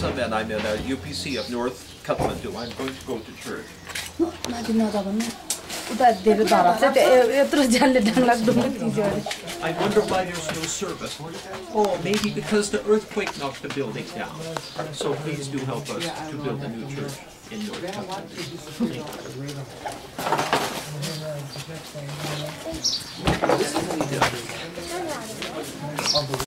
And I'm at a UPC of North Kathmandu. I'm going to go to church. I wonder why there's no service. Oh, maybe because the earthquake knocked the building down. So please do help us to build a new church in North Kathmandu.